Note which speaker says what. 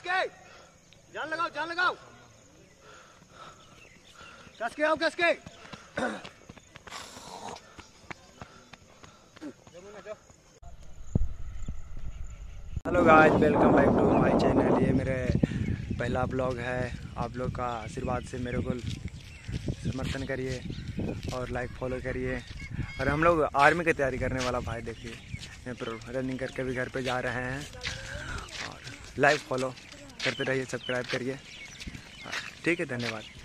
Speaker 1: कस के जान लगाओ जान लगाओ। कस के आओ कस के hello guys welcome back to my channel ये मेरे पहला ब्लॉग है। आप लोग का आशीर्वाद से मेरे को समर्थन करिए और लाइक फॉलो करिए। और हम लोग आर्मी की तैयारी करने वाला भाई देखिए। रनिंग करके भी घर पे जा रहे हैं। और लाइक फॉलो करते रहिए सब्सक्राइब करिए। ठीक है धन्यवाद।